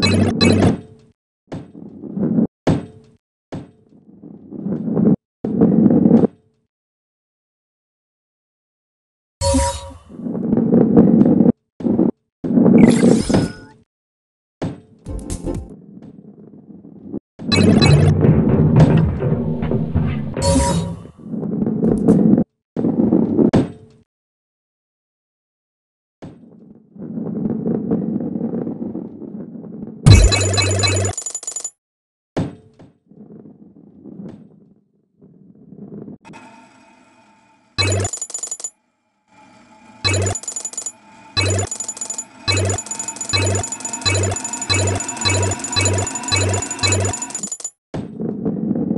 you